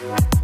Bye.